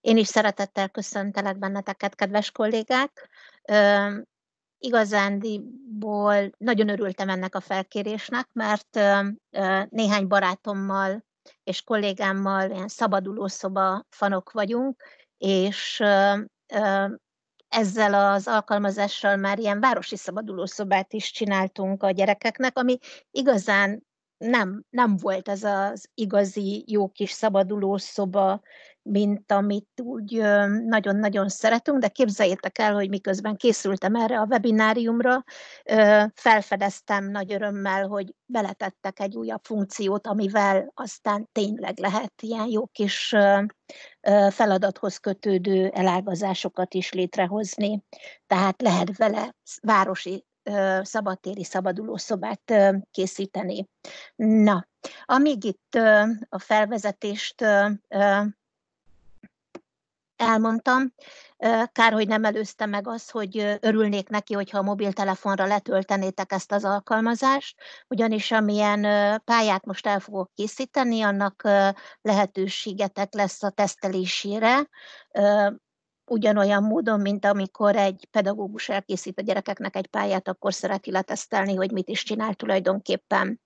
Én is szeretettel köszöntelek benneteket, kedves kollégák. Igazándiból nagyon örültem ennek a felkérésnek, mert néhány barátommal és kollégámmal ilyen szabadulószoba fanok vagyunk, és ezzel az alkalmazással már ilyen városi szabadulószobát is csináltunk a gyerekeknek, ami igazán nem, nem volt ez az igazi jó kis szabaduló szoba, mint amit úgy nagyon-nagyon szeretünk, de képzeljétek el, hogy miközben készültem erre a webináriumra, felfedeztem nagy örömmel, hogy beletettek egy újabb funkciót, amivel aztán tényleg lehet ilyen jó kis feladathoz kötődő elágazásokat is létrehozni. Tehát lehet vele városi szabadtéri szabadulószobát készíteni. Na, amíg itt a felvezetést elmondtam, kár, hogy nem előzte meg az, hogy örülnék neki, hogyha a mobiltelefonra letöltenétek ezt az alkalmazást, ugyanis amilyen pályát most el fogok készíteni, annak lehetőségetek lesz a tesztelésére, ugyanolyan módon, mint amikor egy pedagógus elkészít a gyerekeknek egy pályát, akkor szereti letesztelni, hogy mit is csinál tulajdonképpen.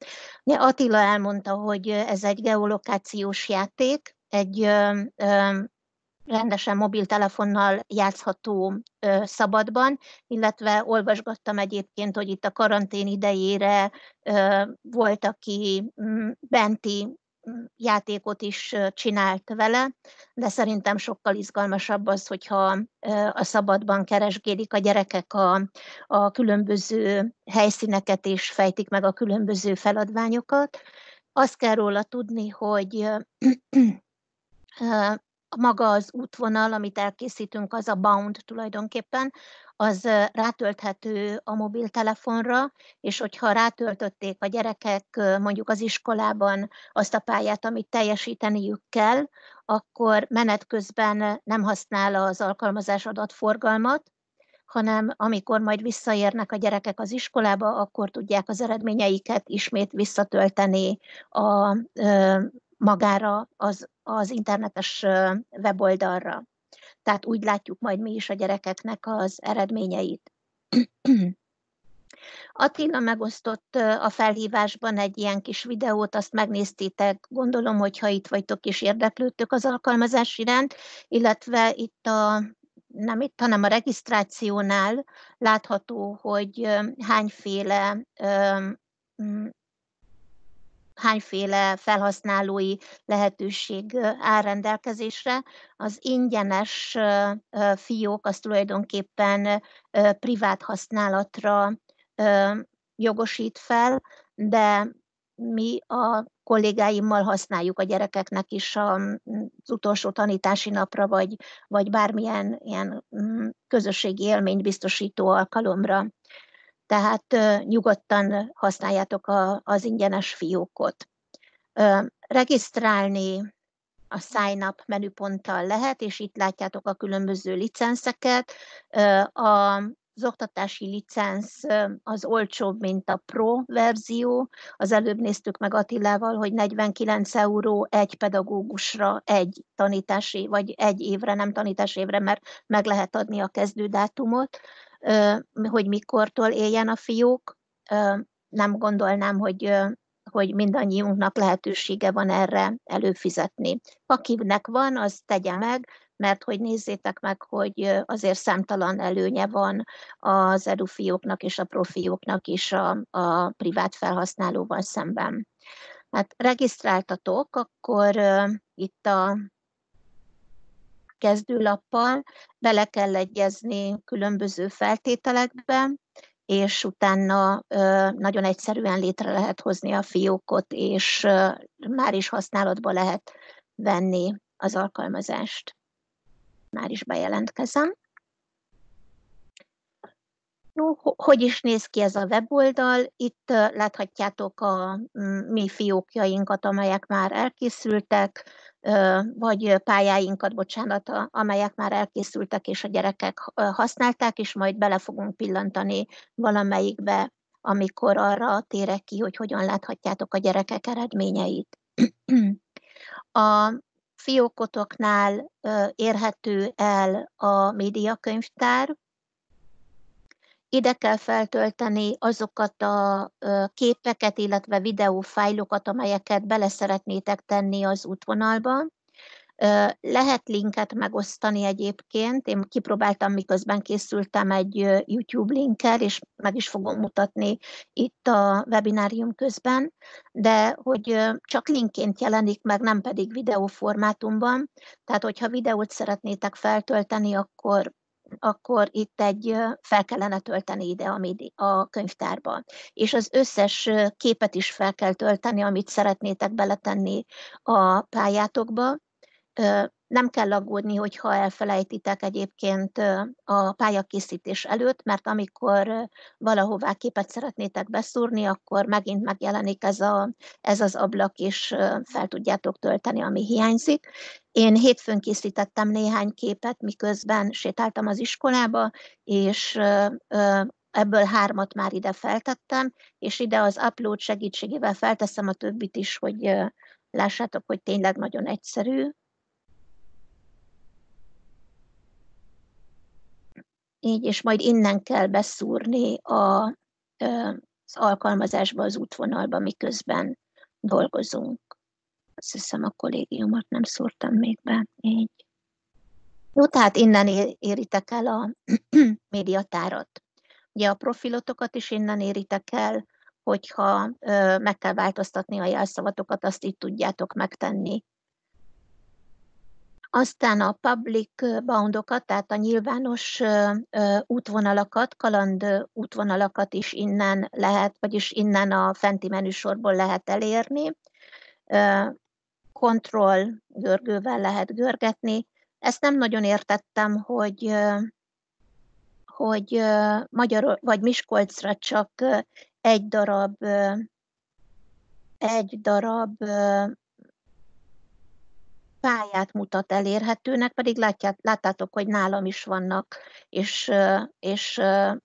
Attila elmondta, hogy ez egy geolokációs játék, egy rendesen mobiltelefonnal játszható ö, szabadban, illetve olvasgattam egyébként, hogy itt a karantén idejére ö, volt, aki m, benti játékot is csinált vele, de szerintem sokkal izgalmasabb az, hogyha a szabadban keresgélik a gyerekek a, a különböző helyszíneket és fejtik meg a különböző feladványokat. Azt kell róla tudni, hogy maga az útvonal, amit elkészítünk, az a bound tulajdonképpen, az rátölthető a mobiltelefonra, és hogyha rátöltötték a gyerekek mondjuk az iskolában azt a pályát, amit teljesíteniük kell, akkor menet közben nem használ az alkalmazás adatforgalmat, hanem amikor majd visszaérnek a gyerekek az iskolába, akkor tudják az eredményeiket ismét visszatölteni a, magára az, az internetes weboldalra. Tehát úgy látjuk majd mi is a gyerekeknek az eredményeit. Attila megosztott a felhívásban egy ilyen kis videót, azt megnéztétek, gondolom, hogy ha itt vagytok és érdeklődtök az alkalmazás iránt, illetve itt a nem itt, hanem a regisztrációnál látható, hogy hányféle hányféle felhasználói lehetőség áll rendelkezésre. Az ingyenes fiók az tulajdonképpen privát használatra jogosít fel, de mi a kollégáimmal használjuk a gyerekeknek is az utolsó tanítási napra, vagy, vagy bármilyen ilyen közösségi élményt biztosító alkalomra tehát nyugodtan használjátok a, az ingyenes fiókot. Regisztrálni a Sign Up menüponttal lehet, és itt látjátok a különböző licenszeket. A az oktatási licensz az olcsóbb, mint a Pro verzió. Az előbb néztük meg Attilával, hogy 49 euró egy pedagógusra egy tanítási, vagy egy évre, nem tanítási évre, mert meg lehet adni a kezdődátumot hogy mikortól éljen a fiúk. Nem gondolnám, hogy, hogy mindannyiunknak lehetősége van erre előfizetni. Akinek van, az tegye meg, mert hogy nézzétek meg, hogy azért számtalan előnye van az edufióknak és a profióknak is a, a privát felhasználóval szemben. Hát regisztráltatok, akkor uh, itt a kezdőlappal bele kell egyezni különböző feltételekbe, és utána nagyon egyszerűen létre lehet hozni a fiókot, és már is használatba lehet venni az alkalmazást. Már is bejelentkezem. No, hogy is néz ki ez a weboldal? Itt láthatjátok a mi fiókjainkat, amelyek már elkészültek, vagy pályáinkat, bocsánat, amelyek már elkészültek, és a gyerekek használták, és majd bele fogunk pillantani valamelyikbe, amikor arra térek ki, hogy hogyan láthatjátok a gyerekek eredményeit. A fiókotoknál érhető el a médiakönyvtár, ide kell feltölteni azokat a képeket, illetve videófájlokat, amelyeket bele szeretnétek tenni az útvonalba. Lehet linket megosztani egyébként. Én kipróbáltam, miközben készültem egy YouTube linkkel, és meg is fogom mutatni itt a webinárium közben, de hogy csak linkként jelenik meg, nem pedig videóformátumban. Tehát, hogyha videót szeretnétek feltölteni, akkor akkor itt egy fel kellene tölteni ide a, médi, a könyvtárba. És az összes képet is fel kell tölteni, amit szeretnétek beletenni a pályátokba, nem kell aggódni, hogyha elfelejtitek egyébként a pályakészítés előtt, mert amikor valahová képet szeretnétek beszúrni, akkor megint megjelenik ez, a, ez az ablak, és fel tudjátok tölteni, ami hiányzik. Én hétfőn készítettem néhány képet, miközben sétáltam az iskolába, és ebből hármat már ide feltettem, és ide az upload segítségével felteszem a többit is, hogy lássátok, hogy tényleg nagyon egyszerű. Így, és majd innen kell beszúrni a, az alkalmazásba, az útvonalba, miközben dolgozunk. Azt hiszem a kollégiumot nem szúrtam még be, így. Jó, tehát innen éritek el a médiatárat. Ugye a profilotokat is innen éritek el, hogyha ö, meg kell változtatni a jelszavatokat, azt így tudjátok megtenni aztán a public boundokat, tehát a nyilvános útvonalakat, kaland útvonalakat is innen lehet, vagyis innen a fenti menüsorból lehet elérni. Kontroll görgővel lehet görgetni. Ezt nem nagyon értettem, hogy hogy Magyar vagy Miskolcra csak egy darab egy darab pályát mutat elérhetőnek, pedig látját, láttátok, hogy nálam is vannak, és, és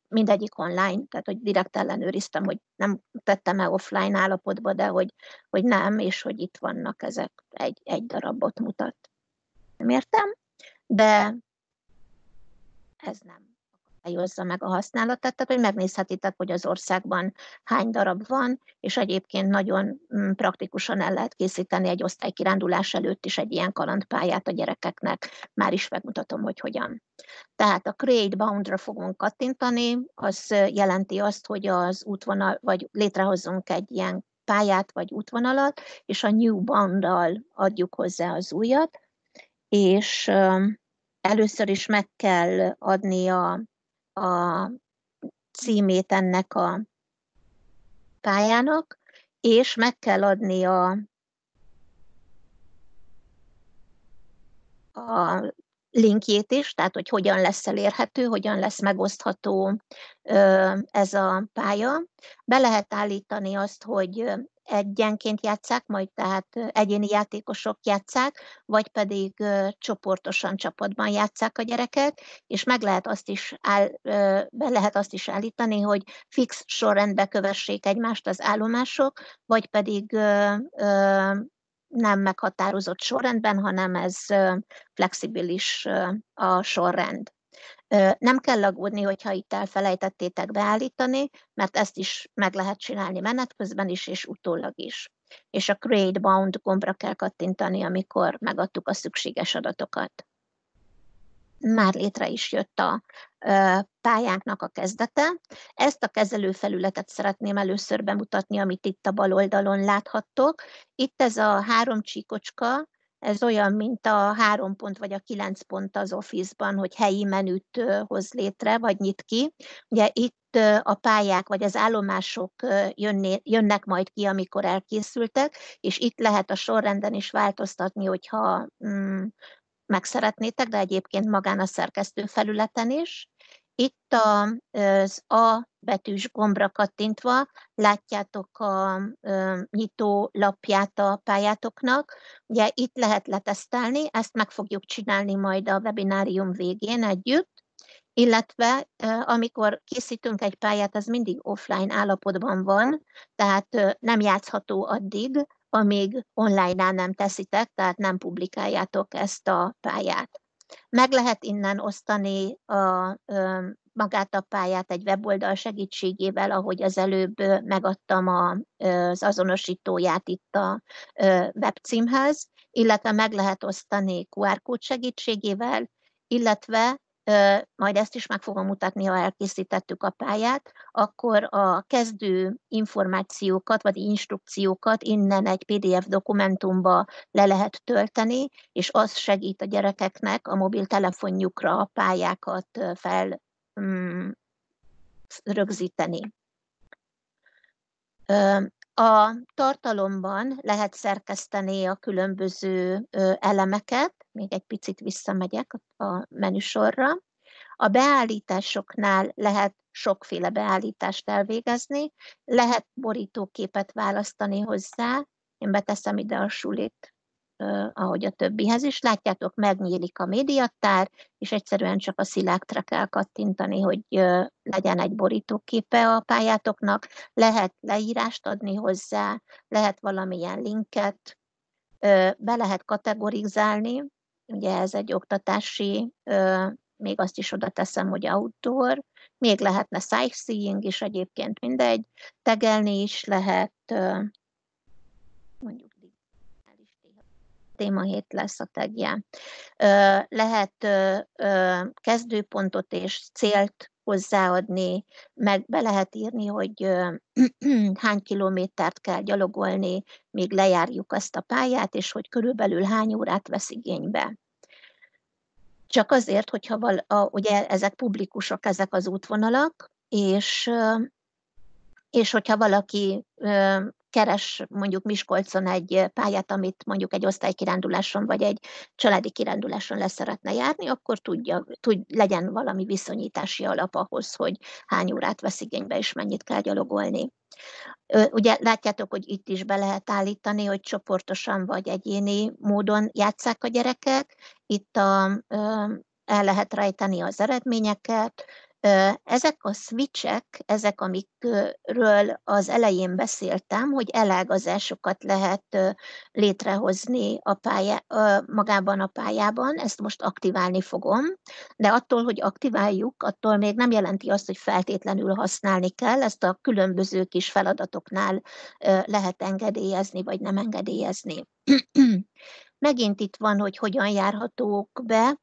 mindegyik online, tehát hogy direkt ellenőriztem, hogy nem tettem-e offline állapotba, de hogy, hogy nem, és hogy itt vannak ezek, egy, egy darabot mutat. Nem értem, de ez nem akadályozza meg a használatát, tehát hogy megnézhetitek, hogy az országban hány darab van, és egyébként nagyon mm, praktikusan el lehet készíteni egy osztálykirándulás előtt is egy ilyen kalandpályát a gyerekeknek. Már is megmutatom, hogy hogyan. Tehát a Create Bound-ra fogunk kattintani, az jelenti azt, hogy az útvonal, vagy létrehozzunk egy ilyen pályát vagy útvonalat, és a New Bound-dal adjuk hozzá az újat, és először is meg kell adni a a címét ennek a pályának, és meg kell adni a, a linkjét is, tehát hogy hogyan lesz elérhető, hogyan lesz megosztható ez a pálya. Be lehet állítani azt, hogy egyenként játszák, majd tehát egyéni játékosok játszák, vagy pedig csoportosan csapatban játszák a gyerekek, és meg lehet azt is áll, be lehet azt is állítani, hogy fix sorrendbe kövessék egymást az állomások, vagy pedig nem meghatározott sorrendben, hanem ez flexibilis a sorrend. Nem kell aggódni, hogyha itt elfelejtettétek beállítani, mert ezt is meg lehet csinálni menet közben is, és utólag is. És a Create Bound gombra kell kattintani, amikor megadtuk a szükséges adatokat. Már létre is jött a pályánknak a kezdete. Ezt a kezelőfelületet szeretném először bemutatni, amit itt a bal oldalon láthattok. Itt ez a három csíkocska, ez olyan, mint a három pont vagy a kilenc pont az Office-ban, hogy helyi menüt hoz létre, vagy nyit ki. Ugye itt a pályák vagy az állomások jönné, jönnek majd ki, amikor elkészültek, és itt lehet a sorrenden is változtatni, hogyha mm, meg szeretnétek, de egyébként magán a szerkesztő felületen is. Itt az A betűs gombra kattintva látjátok a nyitó lapját a pályátoknak. Ugye itt lehet letesztelni, ezt meg fogjuk csinálni majd a webinárium végén együtt, illetve amikor készítünk egy pályát, az mindig offline állapotban van, tehát nem játszható addig, amíg online nem teszitek, tehát nem publikáljátok ezt a pályát. Meg lehet innen osztani a, magát a pályát egy weboldal segítségével, ahogy az előbb megadtam az azonosítóját itt a webcímhez, illetve meg lehet osztani QR kód segítségével, illetve majd ezt is meg fogom mutatni, ha elkészítettük a pályát, akkor a kezdő információkat vagy instrukciókat innen egy PDF dokumentumba le lehet tölteni, és az segít a gyerekeknek a mobiltelefonjukra a pályákat fel mm, rögzíteni. A tartalomban lehet szerkeszteni a különböző elemeket, még egy picit visszamegyek a menüsorra. A beállításoknál lehet sokféle beállítást elvégezni, lehet borítóképet választani hozzá, én beteszem ide a sulit, ahogy a többihez is. Látjátok, megnyílik a médiatár, és egyszerűen csak a sziláktra kell kattintani, hogy legyen egy borítóképe a pályátoknak. Lehet leírást adni hozzá, lehet valamilyen linket, be lehet kategorizálni, ugye ez egy oktatási, még azt is oda teszem, hogy outdoor, még lehetne sightseeing is egyébként mindegy, tegelni is lehet, mondjuk témahét lesz a tagja. Lehet kezdőpontot és célt hozzáadni, meg be lehet írni, hogy hány kilométert kell gyalogolni, még lejárjuk ezt a pályát, és hogy körülbelül hány órát vesz igénybe. Csak azért, hogyha val, a, ugye ezek publikusak, ezek az útvonalak, és, és hogyha valaki keres mondjuk Miskolcon egy pályát, amit mondjuk egy osztálykiránduláson vagy egy családi kiránduláson le szeretne járni, akkor tudja, tud, legyen valami viszonyítási alap ahhoz, hogy hány órát vesz igénybe és mennyit kell gyalogolni. Ugye látjátok, hogy itt is be lehet állítani, hogy csoportosan vagy egyéni módon játszák a gyerekek. Itt a, el lehet rejteni az eredményeket, ezek a switchek, ezek, amikről az elején beszéltem, hogy elágazásokat lehet létrehozni a pályá, magában a pályában, ezt most aktiválni fogom, de attól, hogy aktiváljuk, attól még nem jelenti azt, hogy feltétlenül használni kell, ezt a különböző kis feladatoknál lehet engedélyezni, vagy nem engedélyezni. Megint itt van, hogy hogyan járhatók be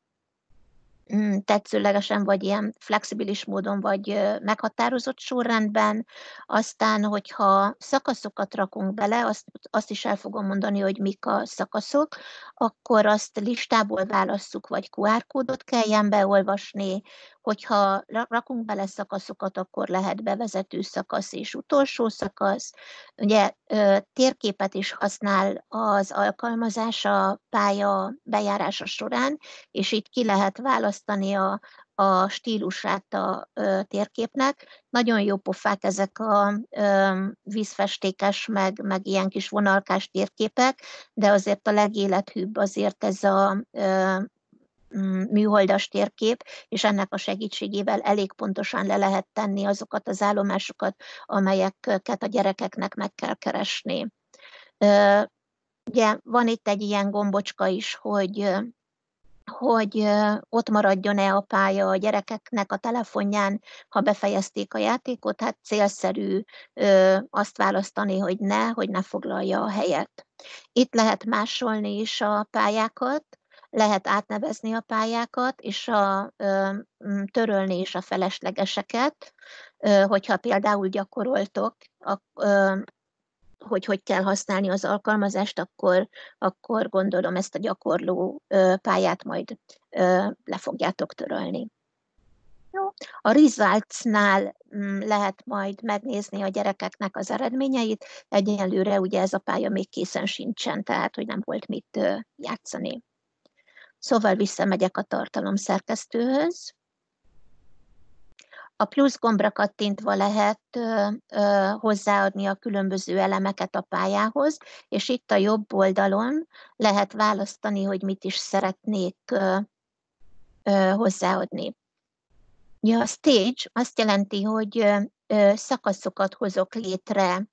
tetszőlegesen, vagy ilyen flexibilis módon, vagy meghatározott sorrendben. Aztán, hogyha szakaszokat rakunk bele, azt, azt is el fogom mondani, hogy mik a szakaszok, akkor azt listából válasszuk, vagy QR kódot kelljen beolvasni, hogyha rakunk bele szakaszokat, akkor lehet bevezető szakasz és utolsó szakasz. Ugye térképet is használ az alkalmazás a pálya bejárása során, és itt ki lehet választani a, a stílusát a ö, térképnek. Nagyon jó pofák ezek a ö, vízfestékes, meg, meg ilyen kis vonalkás térképek, de azért a legélethűbb azért ez a műholdas térkép, és ennek a segítségével elég pontosan le lehet tenni azokat az állomásokat, amelyeket a gyerekeknek meg kell keresni. Ugye van itt egy ilyen gombocska is, hogy hogy ott maradjon-e a pálya a gyerekeknek a telefonján, ha befejezték a játékot, hát célszerű azt választani, hogy ne, hogy ne foglalja a helyet. Itt lehet másolni is a pályákat, lehet átnevezni a pályákat, és a, törölni is a feleslegeseket, hogyha például gyakoroltok, hogy hogy kell használni az alkalmazást, akkor, akkor gondolom ezt a gyakorló pályát majd le fogjátok törölni. Jó. A results-nál lehet majd megnézni a gyerekeknek az eredményeit. Egyelőre ugye ez a pálya még készen sincsen, tehát hogy nem volt mit játszani. Szóval visszamegyek a tartalom szerkesztőhöz. A plusz gombra kattintva lehet ö, ö, hozzáadni a különböző elemeket a pályához, és itt a jobb oldalon lehet választani, hogy mit is szeretnék ö, ö, hozzáadni. Ja, a stage azt jelenti, hogy ö, szakaszokat hozok létre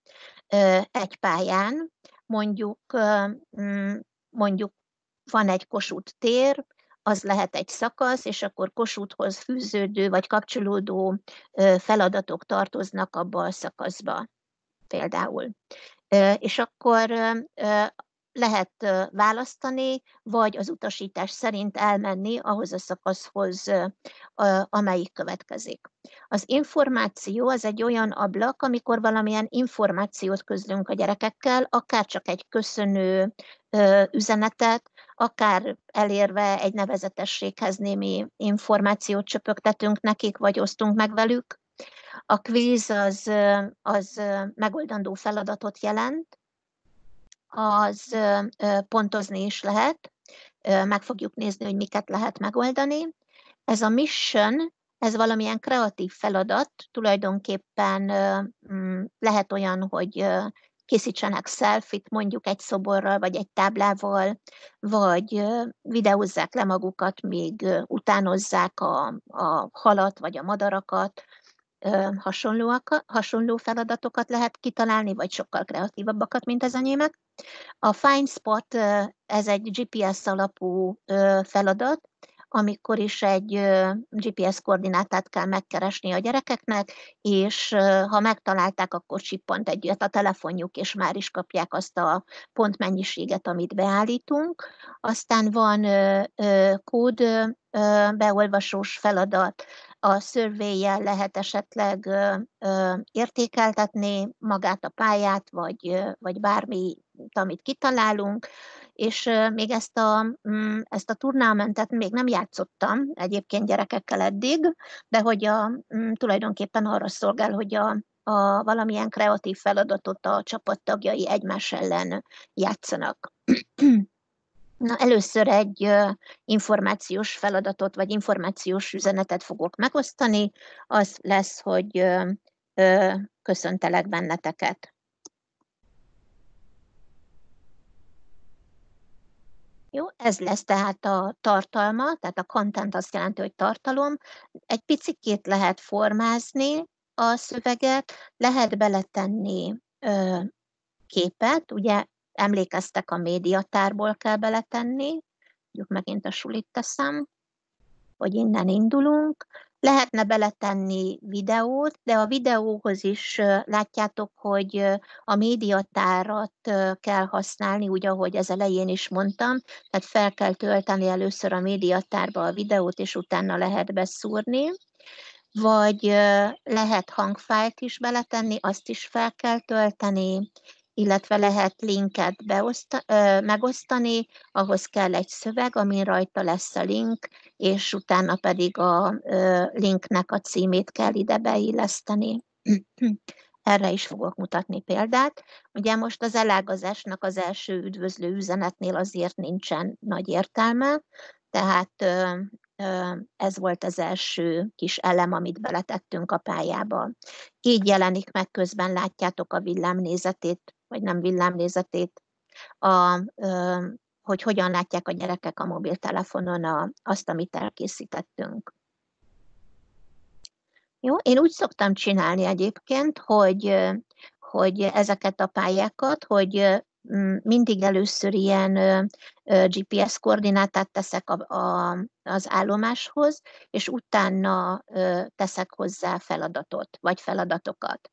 ö, egy pályán, mondjuk, mm, mondjuk van egy Kossuth tér, az lehet egy szakasz, és akkor Kossuthhoz fűződő vagy kapcsolódó feladatok tartoznak abba a szakaszba például. És akkor lehet választani, vagy az utasítás szerint elmenni ahhoz a szakaszhoz, amelyik következik. Az információ az egy olyan ablak, amikor valamilyen információt közlünk a gyerekekkel, akár csak egy köszönő üzenetet, akár elérve egy nevezetességhez némi információt csöpögtetünk nekik, vagy osztunk meg velük. A kvíz az, az megoldandó feladatot jelent, az pontozni is lehet, meg fogjuk nézni, hogy miket lehet megoldani. Ez a mission, ez valamilyen kreatív feladat, tulajdonképpen mm, lehet olyan, hogy készítsenek selfit mondjuk egy szoborral, vagy egy táblával, vagy videózzák le magukat, még utánozzák a, a halat, vagy a madarakat, hasonlóak, hasonló feladatokat lehet kitalálni, vagy sokkal kreatívabbakat, mint az enyémek. A Find Spot, ez egy GPS alapú feladat, amikor is egy GPS koordinátát kell megkeresni a gyerekeknek, és ha megtalálták, akkor csippant egyet a telefonjuk, és már is kapják azt a pontmennyiséget, amit beállítunk. Aztán van kód beolvasós feladat, a szörvéjel lehet esetleg értékeltetni magát a pályát, vagy, vagy bármi, amit kitalálunk, és még ezt a, mm, ezt a turnamentet még nem játszottam egyébként gyerekekkel eddig, de hogy a, mm, tulajdonképpen arra szolgál, hogy a, a valamilyen kreatív feladatot a csapattagjai egymás ellen játszanak. Na, először egy információs feladatot, vagy információs üzenetet fogok megosztani, az lesz, hogy köszöntelek benneteket. Jó, ez lesz tehát a tartalma, tehát a content azt jelenti, hogy tartalom. Egy picit lehet formázni a szöveget, lehet beletenni ö, képet, ugye emlékeztek a médiatárból kell beletenni, mondjuk megint a sulit teszem, hogy innen indulunk. Lehetne beletenni videót, de a videóhoz is látjátok, hogy a médiatárat kell használni, úgy, ahogy ez elején is mondtam, tehát fel kell tölteni először a médiatárba a videót, és utána lehet beszúrni. Vagy lehet hangfájlt is beletenni, azt is fel kell tölteni, illetve lehet linket beoszta, ö, megosztani, ahhoz kell egy szöveg, amin rajta lesz a link, és utána pedig a ö, linknek a címét kell ide beilleszteni. Erre is fogok mutatni példát. Ugye most az elágazásnak az első üdvözlő üzenetnél azért nincsen nagy értelme, tehát ö, ez volt az első kis elem, amit beletettünk a pályába. Így jelenik meg, közben látjátok a villámnézetét vagy nem villámnézetét, a, hogy hogyan látják a gyerekek a mobiltelefonon a, azt, amit elkészítettünk. Jó, én úgy szoktam csinálni egyébként, hogy, hogy ezeket a pályákat, hogy mindig először ilyen GPS koordinátát teszek a, a, az állomáshoz, és utána teszek hozzá feladatot, vagy feladatokat.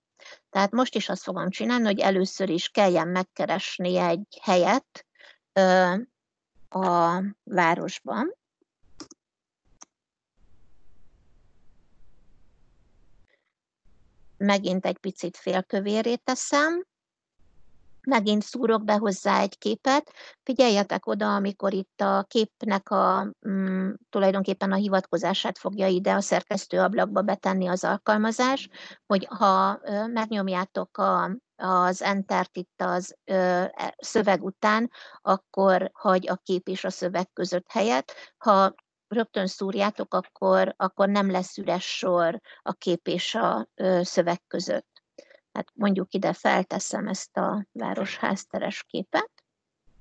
Tehát most is azt fogom csinálni, hogy először is kelljen megkeresni egy helyet ö, a városban. Megint egy picit félkövéré teszem, megint szúrok be hozzá egy képet. Figyeljetek oda, amikor itt a képnek a mm, tulajdonképpen a hivatkozását fogja ide a szerkesztő ablakba betenni az alkalmazás, hogy ha ö, megnyomjátok a, az Enter-t itt az ö, e, szöveg után, akkor hagy a kép és a szöveg között helyet. Ha rögtön szúrjátok, akkor, akkor nem lesz üres sor a kép és a ö, szöveg között. Hát mondjuk ide felteszem ezt a városházteres képet.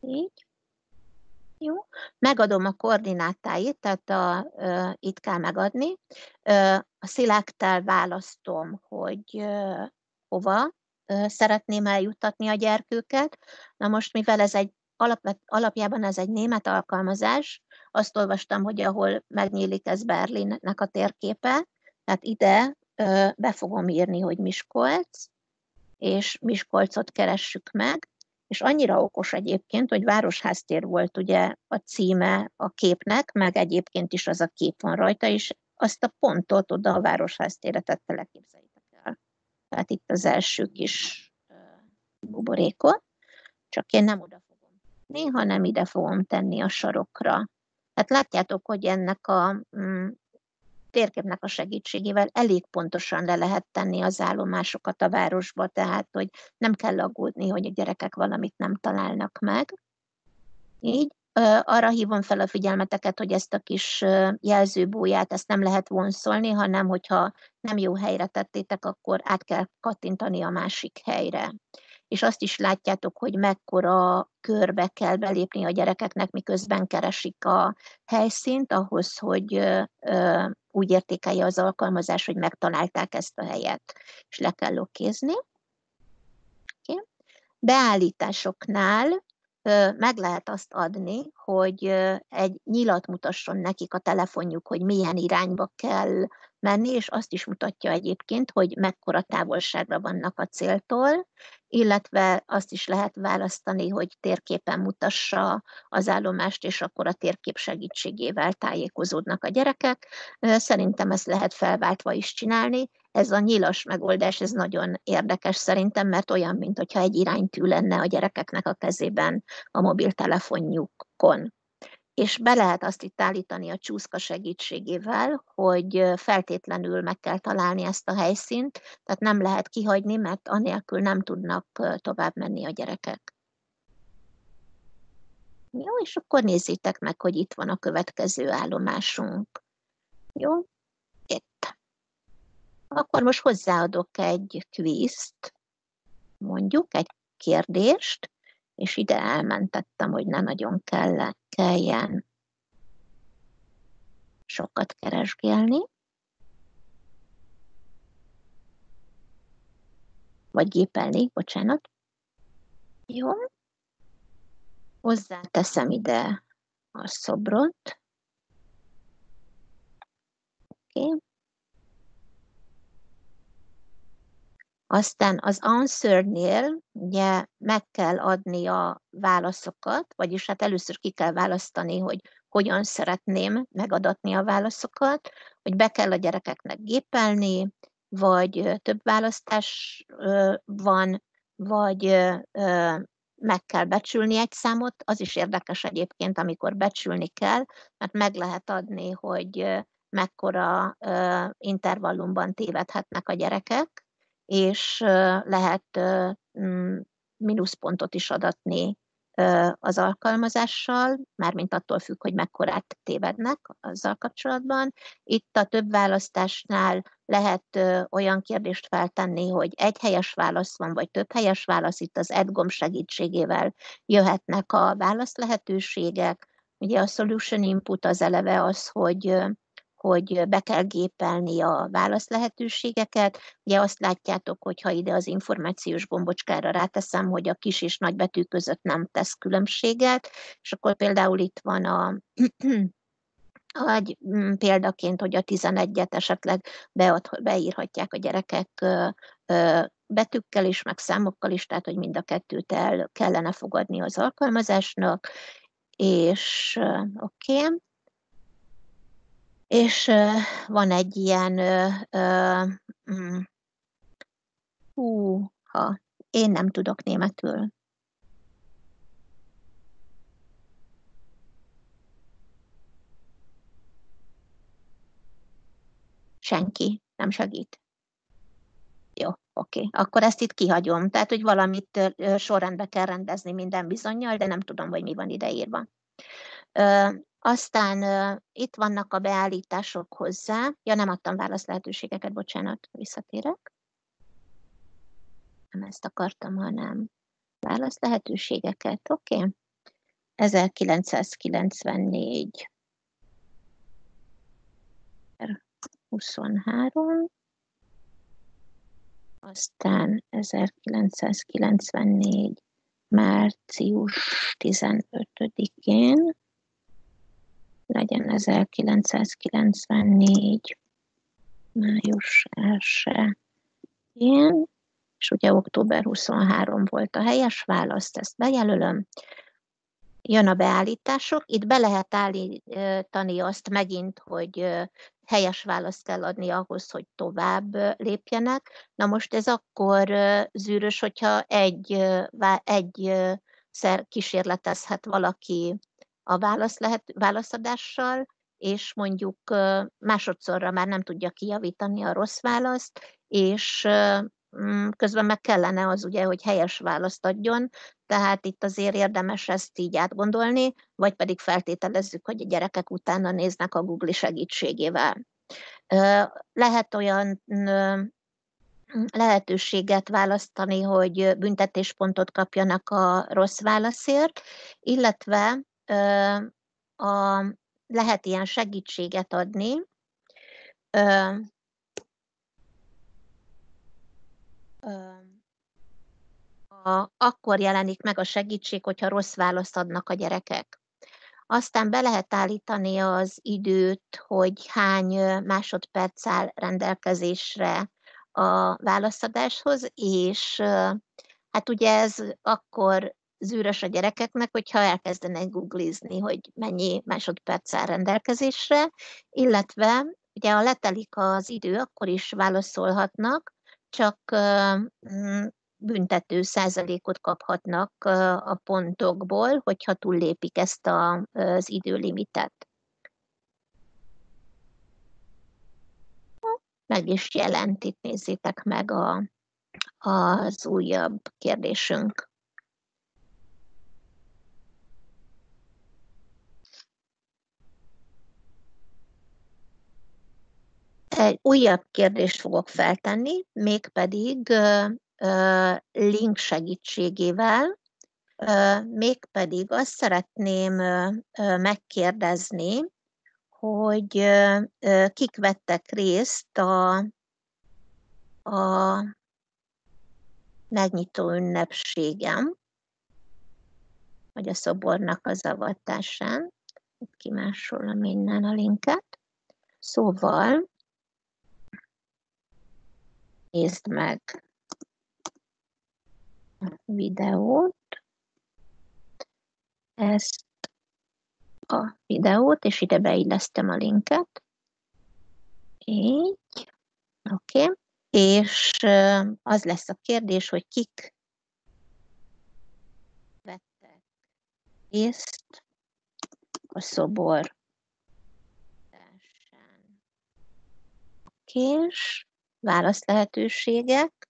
Így. Jó. Megadom a koordinátáit, tehát a, uh, itt kell megadni. Uh, a select választom, hogy uh, hova szeretném eljuttatni a gyerkőket. Na most, mivel ez egy alap, alapjában ez egy német alkalmazás, azt olvastam, hogy ahol megnyílik ez Berlinnek a térképe, tehát ide be fogom írni, hogy Miskolc, és Miskolcot keressük meg, és annyira okos egyébként, hogy Városháztér volt ugye a címe a képnek, meg egyébként is az a kép van rajta, és azt a pontot oda a Városháztérre tette le, képzeljétek el. Tehát itt az első kis buborékot, csak én nem oda fogom tenni, hanem ide fogom tenni a sarokra. Hát látjátok, hogy ennek a mm, térképnek a segítségével elég pontosan le lehet tenni az állomásokat a városba, tehát hogy nem kell aggódni, hogy a gyerekek valamit nem találnak meg. Így arra hívom fel a figyelmeteket, hogy ezt a kis jelzőbóját, ezt nem lehet vonszolni, hanem hogyha nem jó helyre tettétek, akkor át kell kattintani a másik helyre és azt is látjátok, hogy mekkora körbe kell belépni a gyerekeknek, miközben keresik a helyszínt, ahhoz, hogy úgy értékelje az alkalmazás, hogy megtalálták ezt a helyet, és le kell okézni. Okay. Beállításoknál meg lehet azt adni, hogy egy nyilat mutasson nekik a telefonjuk, hogy milyen irányba kell menni, és azt is mutatja egyébként, hogy mekkora távolságra vannak a céltól, illetve azt is lehet választani, hogy térképen mutassa az állomást, és akkor a térkép segítségével tájékozódnak a gyerekek. Szerintem ezt lehet felváltva is csinálni. Ez a nyilas megoldás, ez nagyon érdekes szerintem, mert olyan, mintha egy iránytű lenne a gyerekeknek a kezében a mobiltelefonjukon és be lehet azt itt állítani a csúszka segítségével, hogy feltétlenül meg kell találni ezt a helyszínt, tehát nem lehet kihagyni, mert anélkül nem tudnak tovább menni a gyerekek. Jó, és akkor nézzétek meg, hogy itt van a következő állomásunk. Jó, itt. Akkor most hozzáadok egy kvízt, mondjuk egy kérdést, és ide elmentettem, hogy ne nagyon kell, kelljen sokat keresgélni. Vagy gépelni, bocsánat. Jó. Hozzáteszem ide a szobrot. Oké. Okay. Aztán az answer-nél ugye meg kell adni a válaszokat, vagyis hát először ki kell választani, hogy hogyan szeretném megadatni a válaszokat, hogy be kell a gyerekeknek gépelni, vagy több választás van, vagy meg kell becsülni egy számot. Az is érdekes egyébként, amikor becsülni kell, mert meg lehet adni, hogy mekkora intervallumban tévedhetnek a gyerekek, és lehet mm, mínuszpontot is adatni az alkalmazással, mármint attól függ, hogy mekkorát tévednek azzal kapcsolatban. Itt a több választásnál lehet olyan kérdést feltenni, hogy egy helyes válasz van, vagy több helyes válasz, itt az EDGOM segítségével jöhetnek a válasz lehetőségek. Ugye a solution input az eleve az, hogy hogy be kell gépelni a válaszlehetőségeket. Ugye azt látjátok, hogy ha ide az információs gombocskára ráteszem, hogy a kis és nagy betű között nem tesz különbséget, és akkor például itt van a egy mm, példaként, hogy a 11-et esetleg bead, beírhatják a gyerekek betűkkel is, meg számokkal is, tehát hogy mind a kettőt el kellene fogadni az alkalmazásnak, és oké, okay. És van egy ilyen, mm, hú, ha én nem tudok németül. Senki nem segít. Jó, oké. Akkor ezt itt kihagyom. Tehát, hogy valamit sorrendbe kell rendezni minden bizonyal, de nem tudom, hogy mi van ideírva. Aztán uh, itt vannak a beállítások hozzá. Ja, nem adtam válasz lehetőségeket, bocsánat, visszatérek. Nem ezt akartam, hanem válasz lehetőségeket. Oké. Okay. 1994. 23. aztán 1994. március 15-én, legyen 1994. május 1-én, és ugye október 23 volt a helyes választ, ezt bejelölöm. Jön a beállítások, itt be lehet állítani azt megint, hogy helyes választ kell adni ahhoz, hogy tovább lépjenek. Na most ez akkor zűrös, hogyha egy, egy szer kísérletezhet valaki a válasz lehet, válaszadással, és mondjuk másodszorra már nem tudja kijavítani a rossz választ, és mm, közben meg kellene az ugye, hogy helyes választ adjon, tehát itt azért érdemes ezt így átgondolni, vagy pedig feltételezzük, hogy a gyerekek utána néznek a Google segítségével. Lehet olyan lehetőséget választani, hogy büntetéspontot kapjanak a rossz válaszért, illetve a, lehet ilyen segítséget adni, a, akkor jelenik meg a segítség, hogyha rossz választ adnak a gyerekek. Aztán be lehet állítani az időt, hogy hány másodperc áll rendelkezésre a válaszadáshoz, és hát ugye ez akkor zűrös a gyerekeknek, hogyha elkezdenek googlizni, hogy mennyi másodperc áll rendelkezésre, illetve ugye ha letelik az idő, akkor is válaszolhatnak, csak mm, büntető százalékot kaphatnak a pontokból, hogyha túllépik ezt az időlimitet. Meg is jelent, itt nézzétek meg a, az újabb kérdésünk. Egy újabb kérdést fogok feltenni, mégpedig link segítségével, mégpedig azt szeretném megkérdezni, hogy kik vettek részt a, a megnyitó ünnepségem, vagy a szobornak az avatásán. Itt kimásolom innen a linket. Szóval, nézd meg videót, ezt a videót, és ide beillesztem a linket. Így, oké. Okay. És az lesz a kérdés, hogy kik vettek részt a szobor és válasz lehetőségek,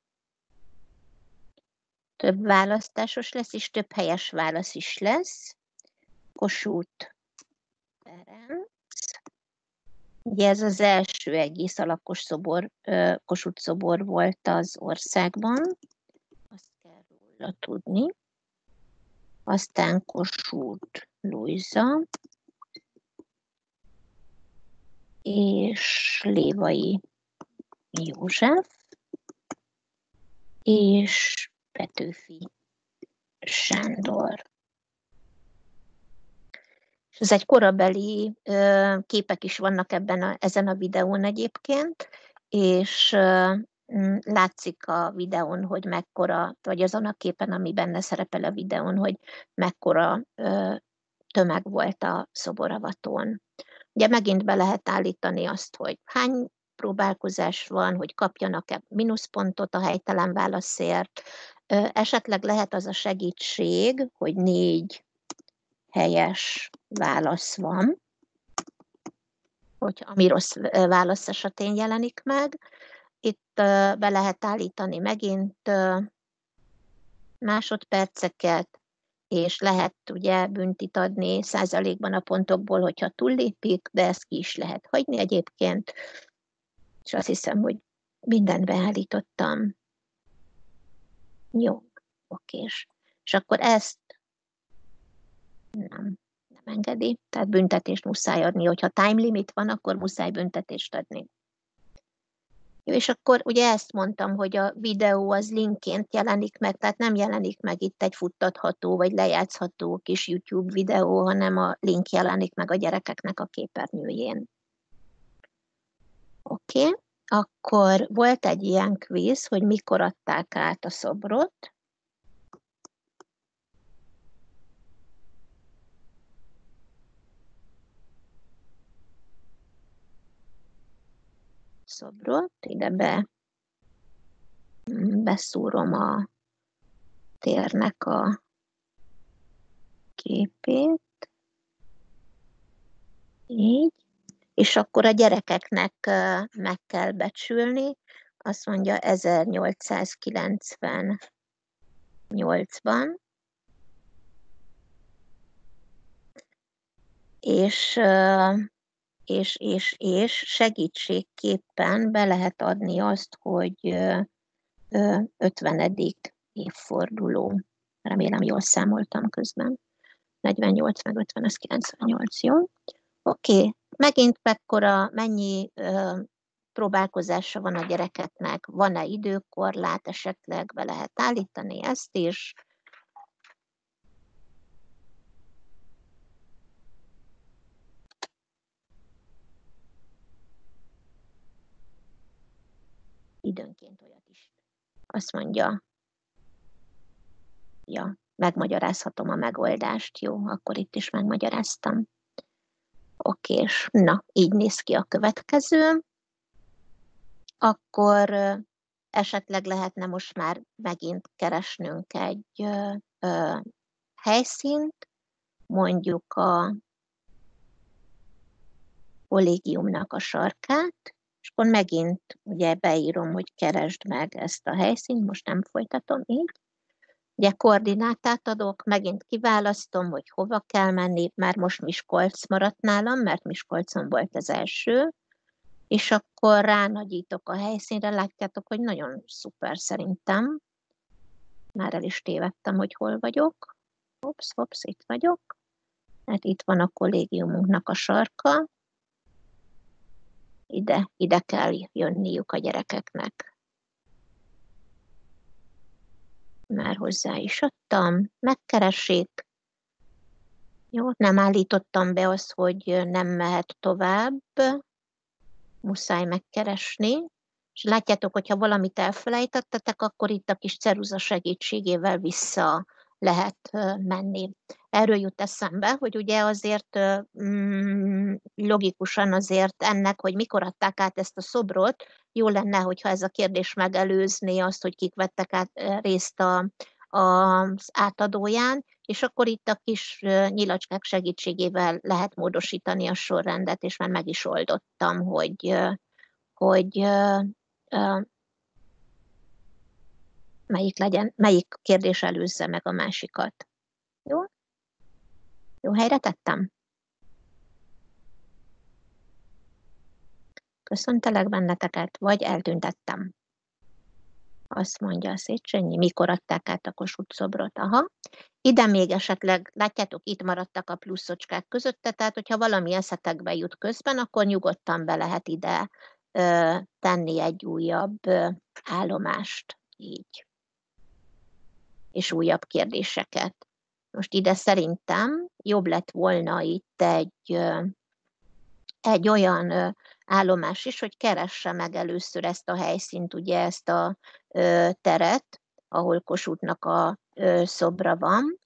több választásos lesz, és több helyes válasz is lesz. Kossuth Ferenc. Ugye ez az első egész alakos szobor, Kossuth szobor volt az országban. Azt kell róla tudni. Aztán Kossuth Luisa és Lévai József, és Petőfi Sándor. És ez egy korabeli képek is vannak ebben a, ezen a videón egyébként, és látszik a videón, hogy mekkora, vagy azon a képen, ami benne szerepel a videón, hogy mekkora tömeg volt a szoboravatón. Ugye megint be lehet állítani azt, hogy hány próbálkozás van, hogy kapjanak-e mínuszpontot a helytelen válaszért, Esetleg lehet az a segítség, hogy négy helyes válasz van, hogy ami rossz válasz esetén jelenik meg. Itt be lehet állítani megint másodperceket, és lehet ugye büntit adni százalékban a pontokból, hogyha túllépik, de ezt ki is lehet hagyni egyébként. És azt hiszem, hogy mindent beállítottam. Jó, okés. És akkor ezt nem, nem engedi, tehát büntetést muszáj adni. Hogyha time limit van, akkor muszáj büntetést adni. Jó, és akkor ugye ezt mondtam, hogy a videó az linkként jelenik meg, tehát nem jelenik meg itt egy futtatható vagy lejátszható kis YouTube videó, hanem a link jelenik meg a gyerekeknek a képernyőjén. Oké, okay. akkor volt egy ilyen kvíz, hogy mikor adták át a szobrot. szobrot, ide be beszúrom a térnek a képét, így, és akkor a gyerekeknek meg kell becsülni, azt mondja 1898-ban, és és, és, és segítségképpen be lehet adni azt, hogy 50. évforduló. Remélem jól számoltam közben. 48 meg 50, ez 98, jó? Oké, okay. Megint mekkora, mennyi ö, próbálkozása van a gyerekeknek, van-e időkorlát, esetleg be lehet állítani ezt is, időnként olyat is. Azt mondja, ja, megmagyarázhatom a megoldást. Jó, akkor itt is megmagyaráztam. Oké, és na, így néz ki a következő. Akkor esetleg lehetne most már megint keresnünk egy ö, ö, helyszínt, mondjuk a kollégiumnak a sarkát, és akkor megint ugye beírom, hogy keresd meg ezt a helyszínt, most nem folytatom így. Ugye koordinátát adok, megint kiválasztom, hogy hova kell menni, már most Miskolc maradt nálam, mert Miskolcon volt az első, és akkor ránagyítok a helyszínre, látjátok, hogy nagyon szuper szerintem. Már el is tévedtem, hogy hol vagyok. Hops, hops, itt vagyok. Hát itt van a kollégiumunknak a sarka, ide, ide kell jönniük a gyerekeknek. Már hozzá is adtam, megkeresik. Jó, nem állítottam be azt, hogy nem mehet tovább, muszáj megkeresni, és látjátok, hogyha valamit elfelejtettetek, akkor itt a kis ceruza segítségével vissza lehet menni. Erről jut eszembe, hogy ugye azért mm, logikusan azért ennek, hogy mikor adták át ezt a szobrot, jó lenne, hogyha ez a kérdés megelőzné azt, hogy kik vettek át részt a, az átadóján, és akkor itt a kis nyilacskák segítségével lehet módosítani a sorrendet, és már meg is oldottam, hogy, hogy melyik legyen, melyik kérdés előzze meg a másikat. Jó? Jó helyre tettem? Köszöntelek benneteket, vagy eltüntettem? Azt mondja a Széchenyi, mikor adták át a Kossuth szobrot. Aha. Ide még esetleg, látjátok, itt maradtak a pluszocskák között, tehát hogyha valami eszetekbe jut közben, akkor nyugodtan be lehet ide ö, tenni egy újabb ö, állomást. Így és újabb kérdéseket. Most ide szerintem jobb lett volna itt egy, egy olyan állomás is, hogy keresse meg először ezt a helyszínt, ugye ezt a teret, ahol Kossuthnak a szobra van.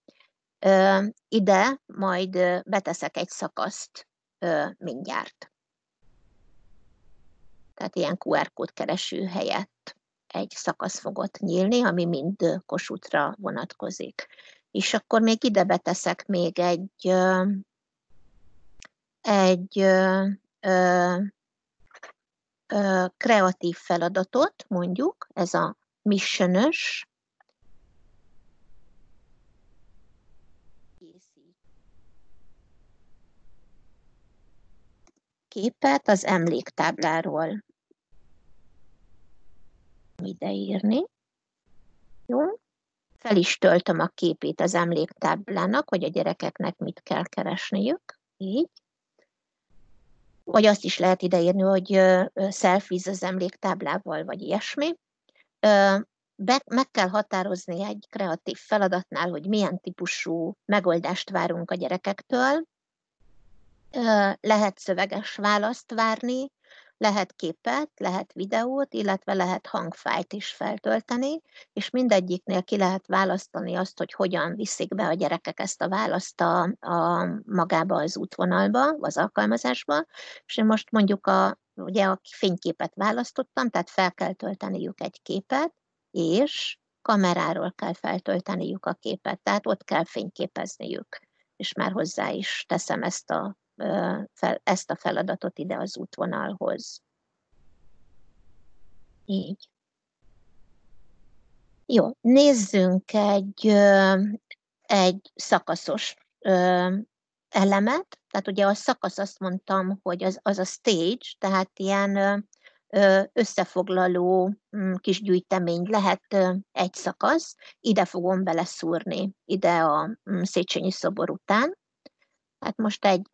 Ide majd beteszek egy szakaszt mindjárt. Tehát ilyen QR kód kereső helyett egy szakasz fogott nyílni, ami mind Kossuthra vonatkozik. És akkor még ide beteszek még egy, egy ö, ö, ö, kreatív feladatot, mondjuk, ez a missionös, képet az emléktábláról ideírni. Jó? Fel is töltöm a képét az emléktáblának, hogy a gyerekeknek mit kell keresniük. Így. Vagy azt is lehet ideírni, hogy selfies az emléktáblával, vagy ilyesmi. Be, meg kell határozni egy kreatív feladatnál, hogy milyen típusú megoldást várunk a gyerekektől. Lehet szöveges választ várni, lehet képet, lehet videót, illetve lehet hangfájt is feltölteni, és mindegyiknél ki lehet választani azt, hogy hogyan viszik be a gyerekek ezt a választ a, a magába az útvonalba, az alkalmazásba, és én most mondjuk a, ugye a fényképet választottam, tehát fel kell tölteniük egy képet, és kameráról kell feltölteniük a képet, tehát ott kell fényképezniük, és már hozzá is teszem ezt a fel, ezt a feladatot ide az útvonalhoz. Így. Jó, nézzünk egy, egy szakaszos elemet. Tehát ugye a szakasz azt mondtam, hogy az, az a stage, tehát ilyen összefoglaló mm, kis gyűjtemény lehet egy szakasz. Ide fogom beleszúrni, ide a mm, Széchenyi szobor után. Hát most egy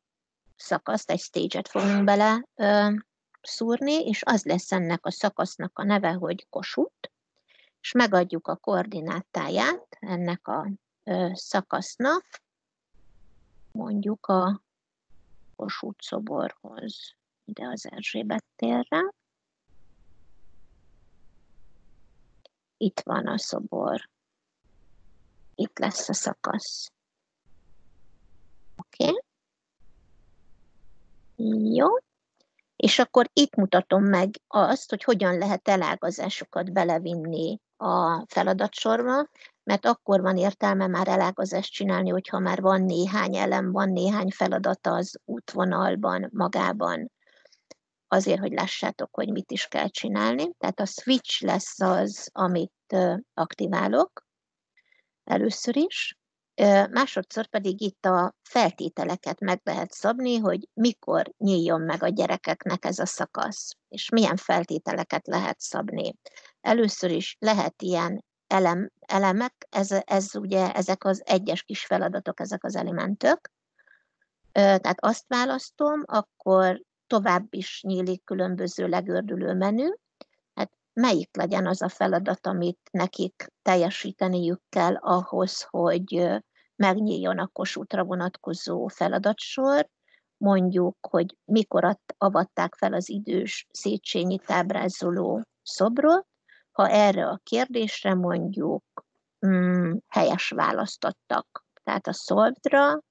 szakaszt, egy stage-et fogunk bele ö, szúrni, és az lesz ennek a szakasznak a neve, hogy Kossuth, és megadjuk a koordinátáját ennek a ö, szakasznak, mondjuk a Kossuth szoborhoz, ide az Erzsébet térre. Itt van a szobor. Itt lesz a szakasz. Oké. Okay. Jó. És akkor itt mutatom meg azt, hogy hogyan lehet elágazásokat belevinni a feladatsorba, mert akkor van értelme már elágazást csinálni, hogyha már van néhány elem, van néhány feladata az útvonalban, magában, azért, hogy lássátok, hogy mit is kell csinálni. Tehát a switch lesz az, amit aktiválok először is. Másodszor pedig itt a feltételeket meg lehet szabni, hogy mikor nyíljon meg a gyerekeknek ez a szakasz, és milyen feltételeket lehet szabni. Először is lehet ilyen elem, elemek, ez, ez ugye ezek az egyes kis feladatok, ezek az elementök. Tehát azt választom, akkor tovább is nyílik különböző legördülő menü, hát melyik legyen az a feladat, amit nekik teljesíteniük kell ahhoz, hogy megnyíljon a kosútra vonatkozó feladatsor, mondjuk, hogy mikor avatták fel az idős Széchenyi tábrázoló szobrot, ha erre a kérdésre mondjuk mm, helyes választottak. Tehát a szolvdra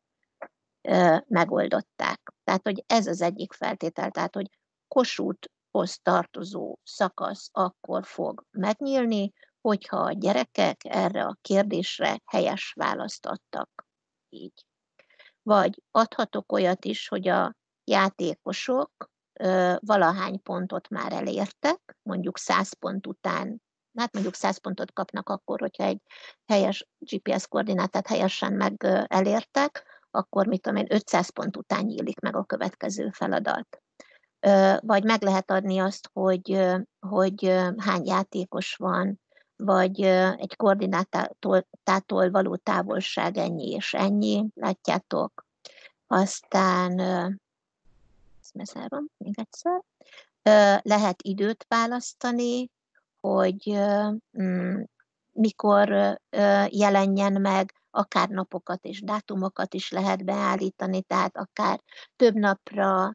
e, megoldották. Tehát, hogy ez az egyik feltétel, tehát, hogy Kossuthhoz tartozó szakasz akkor fog megnyílni, hogyha a gyerekek erre a kérdésre helyes választ adtak. Így. Vagy adhatok olyat is, hogy a játékosok ö, valahány pontot már elértek, mondjuk 100 pont után, hát mondjuk 100 pontot kapnak akkor, hogyha egy helyes GPS koordinátát helyesen meg ö, elértek, akkor mit tudom én, 500 pont után nyílik meg a következő feladat. Ö, vagy meg lehet adni azt, hogy, hogy hány játékos van, vagy egy koordinátától való távolság ennyi és ennyi, látjátok. Aztán, ezt még egyszer, lehet időt választani, hogy mm, mikor jelenjen meg, akár napokat és dátumokat is lehet beállítani, tehát akár több napra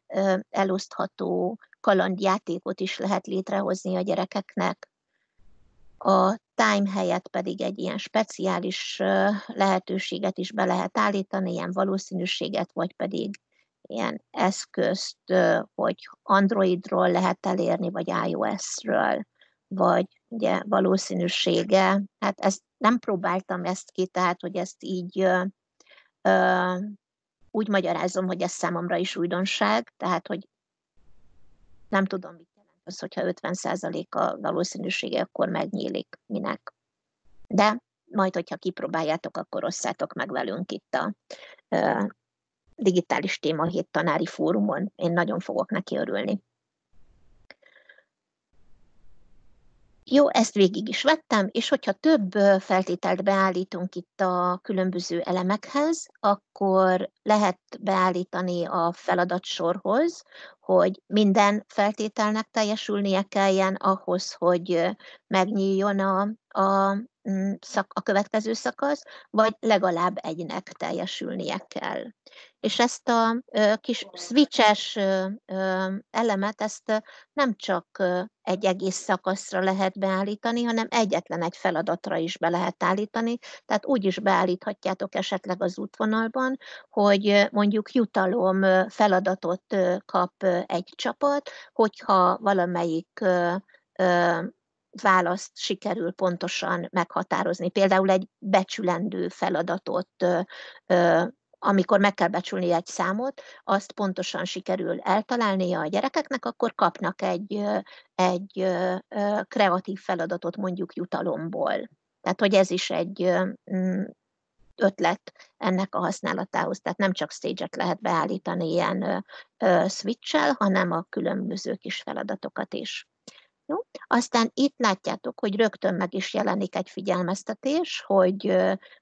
elosztható kalandjátékot is lehet létrehozni a gyerekeknek a time helyett pedig egy ilyen speciális lehetőséget is be lehet állítani, ilyen valószínűséget, vagy pedig ilyen eszközt, hogy Androidról lehet elérni, vagy iOS-ről, vagy ugye valószínűsége. Hát ezt nem próbáltam ezt ki, tehát hogy ezt így ö, úgy magyarázom, hogy ez számomra is újdonság, tehát hogy nem tudom, mit az, hogyha 50% a valószínűsége, akkor megnyílik minek. De majd, hogyha kipróbáljátok, akkor osszátok meg velünk itt a uh, digitális témahét tanári fórumon. Én nagyon fogok neki örülni. Jó, ezt végig is vettem, és hogyha több feltételt beállítunk itt a különböző elemekhez, akkor lehet beállítani a feladatsorhoz, hogy minden feltételnek teljesülnie kelljen ahhoz, hogy megnyíljon a, a, szak, a következő szakasz, vagy legalább egynek teljesülnie kell. És ezt a kis switches elemet, ezt nem csak egy egész szakaszra lehet beállítani, hanem egyetlen egy feladatra is be lehet állítani. Tehát úgy is beállíthatjátok esetleg az útvonalban, hogy mondjuk jutalom feladatot kap egy csapat, hogyha valamelyik választ sikerül pontosan meghatározni. Például egy becsülendő feladatot amikor meg kell becsülni egy számot, azt pontosan sikerül eltalálnia a gyerekeknek, akkor kapnak egy, egy kreatív feladatot mondjuk jutalomból. Tehát, hogy ez is egy mm, ötlet ennek a használatához. Tehát nem csak stage-et lehet beállítani ilyen switch hanem a különböző kis feladatokat is. Jó? Aztán itt látjátok, hogy rögtön meg is jelenik egy figyelmeztetés, hogy,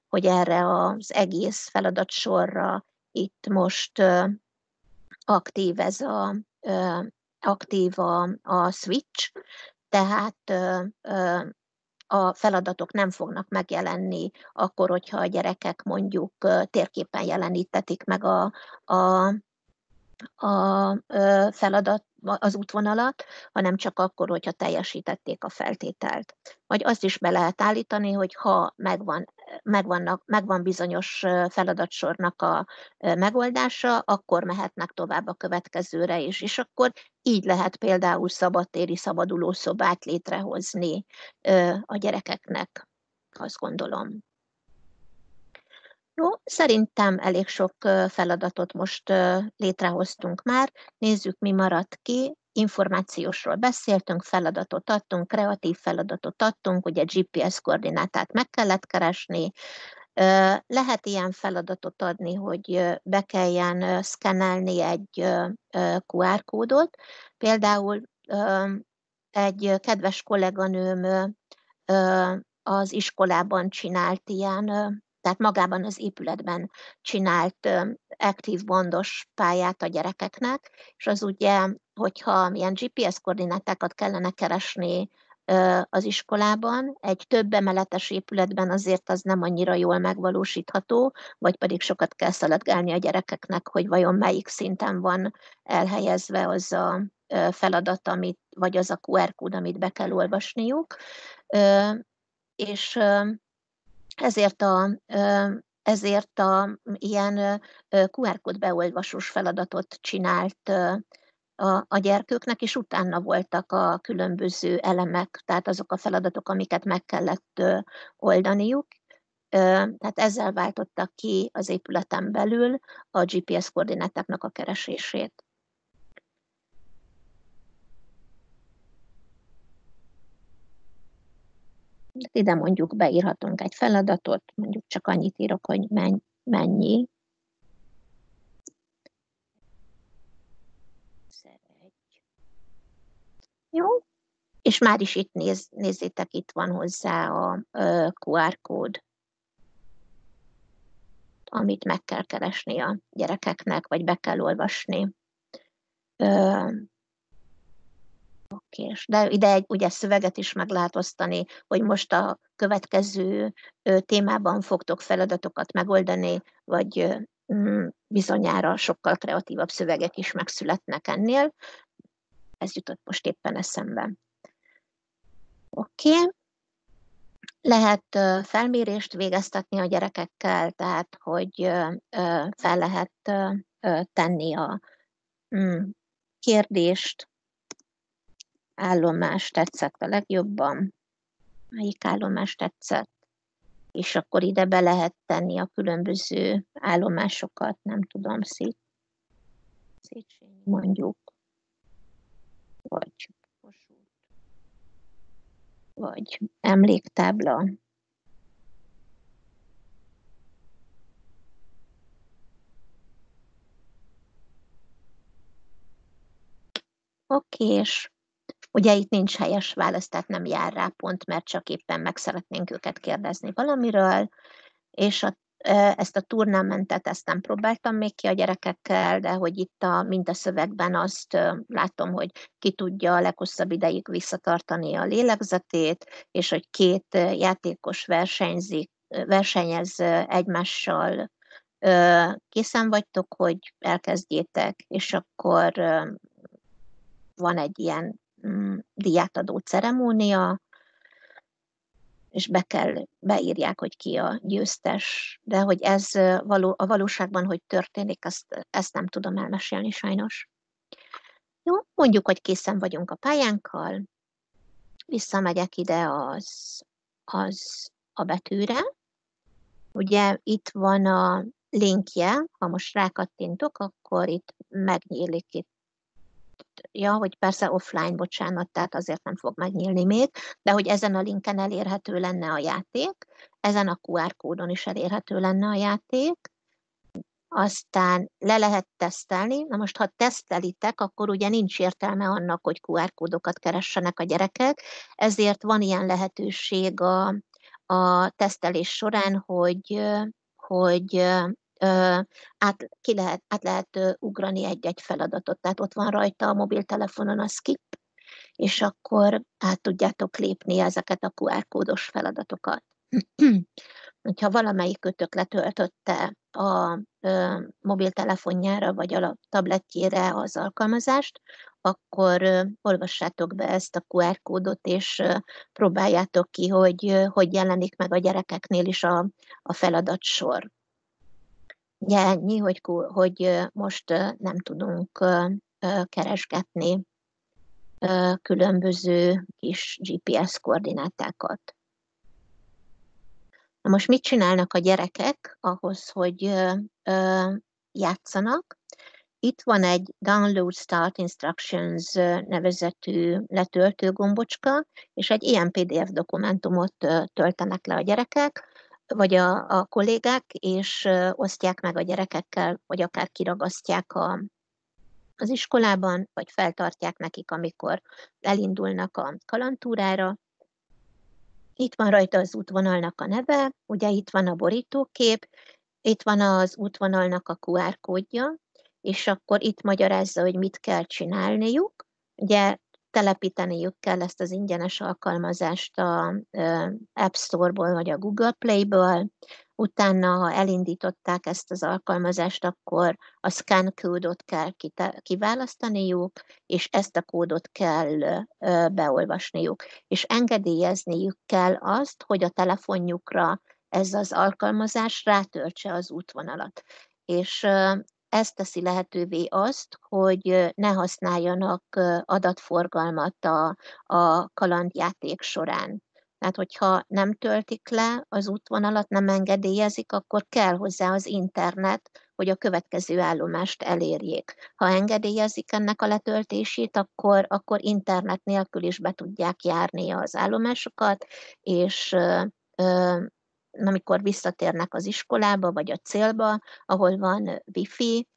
hogy erre az egész feladatsorra itt most aktív ez a, aktív a, a switch, tehát a feladatok nem fognak megjelenni akkor, hogyha a gyerekek mondjuk térképen jelenítetik meg a, a a feladat, az útvonalat, hanem csak akkor, hogyha teljesítették a feltételt. Vagy azt is be lehet állítani, hogy ha megvan, megvannak, megvan bizonyos feladatsornak a megoldása, akkor mehetnek tovább a következőre is, és akkor így lehet például szabadtéri szabadulószobát létrehozni a gyerekeknek, azt gondolom. Jó, szerintem elég sok feladatot most létrehoztunk már. Nézzük, mi maradt ki. Információsról beszéltünk, feladatot adtunk, kreatív feladatot adtunk, ugye GPS koordinátát meg kellett keresni. Lehet ilyen feladatot adni, hogy be kelljen szkennelni egy QR kódot. Például egy kedves kolléganőm az iskolában csinált ilyen tehát magában az épületben csinált aktív bondos pályát a gyerekeknek, és az ugye, hogyha milyen GPS koordinátákat kellene keresni az iskolában, egy több emeletes épületben azért az nem annyira jól megvalósítható, vagy pedig sokat kell szaladgálni a gyerekeknek, hogy vajon melyik szinten van elhelyezve az a feladat, amit, vagy az a QR kód, amit be kell olvasniuk. És ezért a, ezért a ilyen QR kód beolvasós feladatot csinált a, a gyerkőknek, és utána voltak a különböző elemek, tehát azok a feladatok, amiket meg kellett oldaniuk. Tehát ezzel váltottak ki az épületen belül a GPS koordinátáknak a keresését. Ide mondjuk beírhatunk egy feladatot, mondjuk csak annyit írok, hogy mennyi. Jó, és már is itt néz, nézzétek, itt van hozzá a QR kód, amit meg kell keresni a gyerekeknek, vagy be kell olvasni. Okés. De ide egy ugye szöveget is meg lehet osztani, hogy most a következő témában fogtok feladatokat megoldani, vagy mm, bizonyára sokkal kreatívabb szövegek is megszületnek ennél. Ez jutott most éppen eszembe. Oké. Okay. Lehet felmérést végeztetni a gyerekekkel, tehát hogy fel lehet tenni a mm, kérdést, állomás tetszett a legjobban, melyik állomás tetszett, és akkor ide be lehet tenni a különböző állomásokat, nem tudom, szét, Széchenyi mondjuk, vagy vagy emléktábla. Oké, és Ugye itt nincs helyes válasz, tehát nem jár rá pont, mert csak éppen meg szeretnénk őket kérdezni valamiről, és a ezt a turnamentet, ezt nem próbáltam még ki a gyerekekkel, de hogy itt a mintaszövegben azt látom, hogy ki tudja a leghosszabb ideig visszatartani a lélegzetét, és hogy két játékos versenyzik, versenyez egymással, készen vagytok, hogy elkezdjétek, és akkor van egy ilyen mm, diátadó ceremónia, és be kell, beírják, hogy ki a győztes, de hogy ez való, a valóságban hogy történik, ezt, ezt nem tudom elmesélni sajnos. Jó, mondjuk, hogy készen vagyunk a pályánkkal, visszamegyek ide az, az a betűre. Ugye itt van a linkje, ha most rákattintok, akkor itt megnyílik itt ja, hogy persze offline, bocsánat, tehát azért nem fog megnyílni még, de hogy ezen a linken elérhető lenne a játék, ezen a QR kódon is elérhető lenne a játék, aztán le lehet tesztelni. Na most, ha tesztelitek, akkor ugye nincs értelme annak, hogy QR kódokat keressenek a gyerekek, ezért van ilyen lehetőség a, a tesztelés során, hogy, hogy át, ki lehet, át lehet ugrani egy-egy feladatot. Tehát ott van rajta a mobiltelefonon a skip, és akkor át tudjátok lépni ezeket a QR kódos feladatokat. Hogyha valamelyik kötök letöltötte a ö, mobiltelefonjára vagy a tabletjére az alkalmazást, akkor ö, olvassátok be ezt a QR kódot, és ö, próbáljátok ki, hogy hogy jelenik meg a gyerekeknél is a, a feladatsor. Ugye ennyi, hogy, hogy most nem tudunk keresgetni különböző kis GPS koordinátákat. Na most mit csinálnak a gyerekek ahhoz, hogy játszanak? Itt van egy Download Start Instructions nevezetű letöltő gombocska, és egy ilyen PDF dokumentumot töltenek le a gyerekek, vagy a, a kollégák, és osztják meg a gyerekekkel, vagy akár kiragasztják a, az iskolában, vagy feltartják nekik, amikor elindulnak a kalantúrára. Itt van rajta az útvonalnak a neve, ugye itt van a borítókép, itt van az útvonalnak a QR kódja, és akkor itt magyarázza, hogy mit kell csinálniuk. Ugye telepíteniük kell ezt az ingyenes alkalmazást a App Store-ból vagy a Google Play-ből. Utána, ha elindították ezt az alkalmazást, akkor a scan kódot kell kiválasztaniuk, és ezt a kódot kell beolvasniuk. És engedélyezniük kell azt, hogy a telefonjukra ez az alkalmazás rátöltse az útvonalat. És ez teszi lehetővé azt, hogy ne használjanak adatforgalmat a, a kalandjáték során. Tehát, hogyha nem töltik le az útvonalat, nem engedélyezik, akkor kell hozzá az internet, hogy a következő állomást elérjék. Ha engedélyezik ennek a letöltését, akkor, akkor internet nélkül is be tudják járni az állomásokat, és amikor visszatérnek az iskolába, vagy a célba, ahol van wifi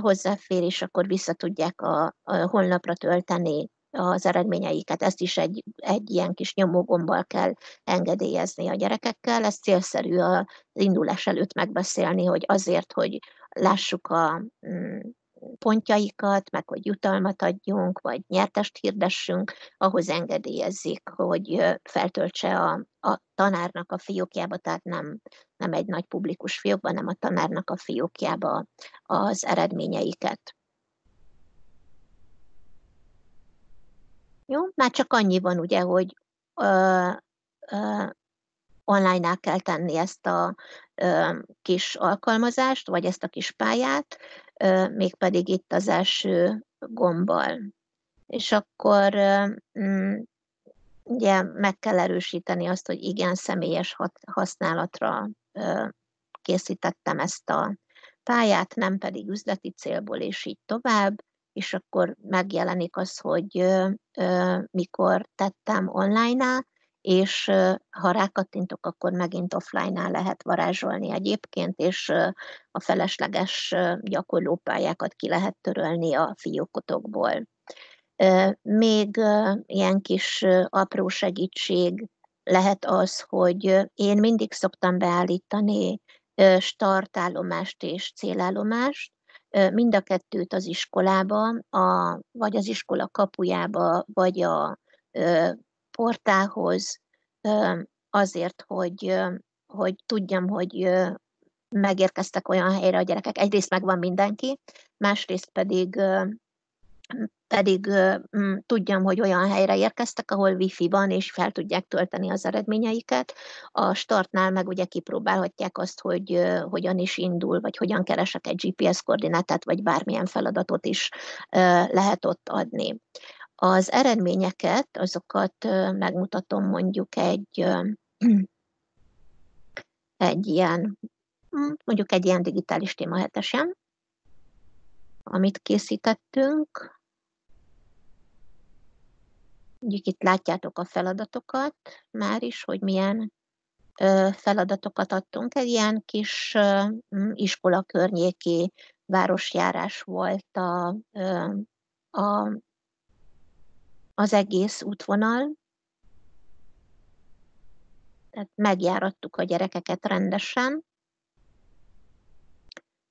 hozzáférés, akkor vissza tudják a, a honlapra tölteni az eredményeiket. Ezt is egy, egy ilyen kis nyomógombbal kell engedélyezni a gyerekekkel. Ez célszerű az indulás előtt megbeszélni, hogy azért, hogy lássuk a mm, pontjaikat, meg hogy jutalmat adjunk, vagy nyertest hirdessünk, ahhoz engedélyezik, hogy feltöltse a, a tanárnak a fiókjába, tehát nem, nem egy nagy publikus fiókba, hanem a tanárnak a fiókjába az eredményeiket. Jó, már csak annyi van ugye, hogy ö, ö, online kell tenni ezt a ö, kis alkalmazást, vagy ezt a kis pályát, mégpedig itt az első gombbal. És akkor mm, ugye meg kell erősíteni azt, hogy igen, személyes használatra készítettem ezt a pályát, nem pedig üzleti célból, és így tovább, és akkor megjelenik az, hogy mikor tettem online-á, és ha rákattintok, akkor megint offline-nál lehet varázsolni egyébként, és a felesleges gyakorlópályákat ki lehet törölni a fiókotokból. Még ilyen kis apró segítség lehet az, hogy én mindig szoktam beállítani startállomást és célállomást, mind a kettőt az iskolába, a, vagy az iskola kapujába, vagy a portához, azért, hogy, hogy tudjam, hogy megérkeztek olyan helyre a gyerekek. Egyrészt megvan mindenki, másrészt pedig pedig tudjam, hogy olyan helyre érkeztek, ahol wifi van, és fel tudják tölteni az eredményeiket. A startnál meg ugye kipróbálhatják azt, hogy hogyan is indul, vagy hogyan keresek egy GPS koordinátát, vagy bármilyen feladatot is lehet ott adni. Az eredményeket, azokat megmutatom mondjuk egy, egy ilyen, hm, mondjuk egy ilyen digitális téma hetesen, amit készítettünk. Mondjuk itt látjátok a feladatokat már is, hogy milyen feladatokat adtunk. Egy ilyen kis iskola környéki városjárás volt a, a, az egész útvonal. Tehát megjárattuk a gyerekeket rendesen.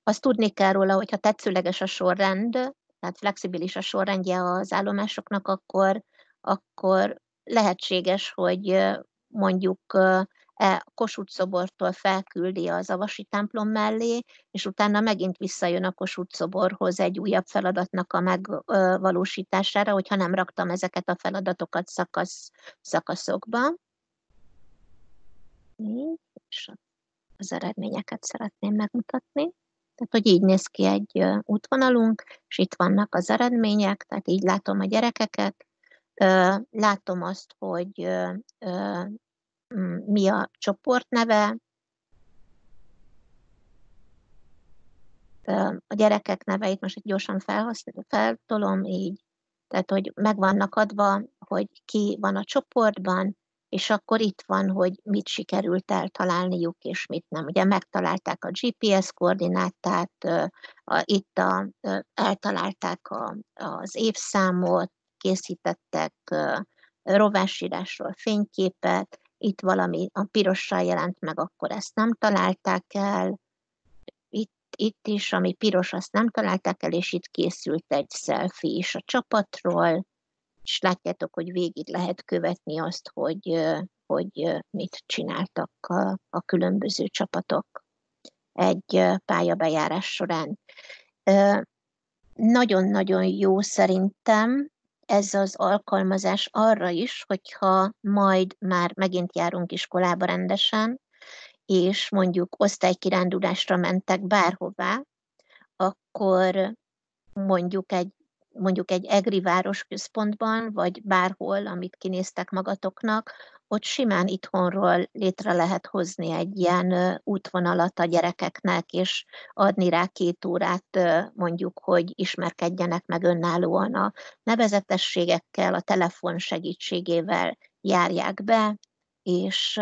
Azt tudni kell róla, hogy ha tetszőleges a sorrend, tehát flexibilis a sorrendje az állomásoknak, akkor akkor lehetséges, hogy mondjuk Kossuth szobortól felküldi az Avasi templom mellé, és utána megint visszajön a Kossuth szoborhoz egy újabb feladatnak a megvalósítására, hogyha nem raktam ezeket a feladatokat szakasz, szakaszokba. És az eredményeket szeretném megmutatni. Tehát, hogy így néz ki egy útvonalunk, és itt vannak az eredmények, tehát így látom a gyerekeket, Látom azt, hogy mi a csoportneve, a gyerekek neveit most itt gyorsan feltolom így, tehát hogy meg vannak adva, hogy ki van a csoportban, és akkor itt van, hogy mit sikerült eltalálniuk, és mit nem. Ugye megtalálták a GPS koordinátát, itt a, eltalálták a, az évszámot, készítettek rovásírásról fényképet, itt valami a pirossal jelent meg, akkor ezt nem találták el, itt, itt is, ami piros, azt nem találták el, és itt készült egy selfie is a csapatról, és látjátok, hogy végig lehet követni azt, hogy, hogy mit csináltak a, a különböző csapatok egy pályabejárás során. Nagyon-nagyon jó szerintem ez az alkalmazás arra is, hogyha majd már megint járunk iskolába rendesen, és mondjuk osztálykirándulásra mentek bárhová, akkor mondjuk egy mondjuk egy egri városközpontban, vagy bárhol, amit kinéztek magatoknak, ott simán itthonról létre lehet hozni egy ilyen útvonalat a gyerekeknek, és adni rá két órát mondjuk, hogy ismerkedjenek meg önállóan a nevezetességekkel, a telefon segítségével járják be, és,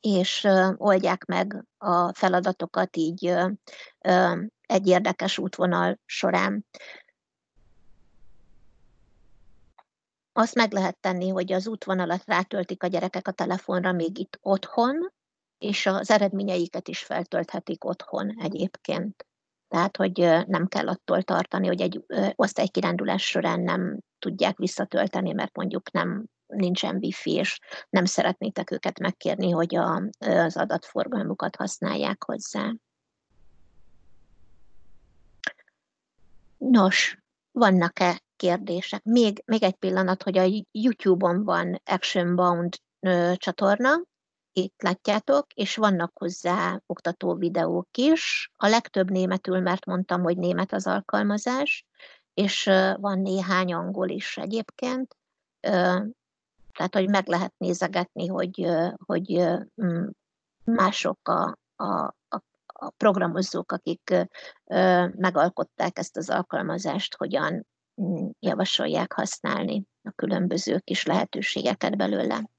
és oldják meg a feladatokat így egy érdekes útvonal során. Azt meg lehet tenni, hogy az útvonalat rátöltik a gyerekek a telefonra még itt otthon, és az eredményeiket is feltölthetik otthon egyébként. Tehát, hogy nem kell attól tartani, hogy egy osztálykirándulás során nem tudják visszatölteni, mert mondjuk nem nincsen wifi, és nem szeretnétek őket megkérni, hogy a, az adatforgalmukat használják hozzá. Nos, vannak-e kérdések. Még, még egy pillanat, hogy a YouTube-on van Action Bound ö, csatorna, itt látjátok, és vannak hozzá oktató videók is. A legtöbb németül, mert mondtam, hogy német az alkalmazás, és ö, van néhány angol is egyébként. Ö, tehát, hogy meg lehet nézegetni, hogy, hogy mások a, a, a, a programozók, akik megalkották ezt az alkalmazást, hogyan javasolják használni a különböző kis lehetőségeket belőle.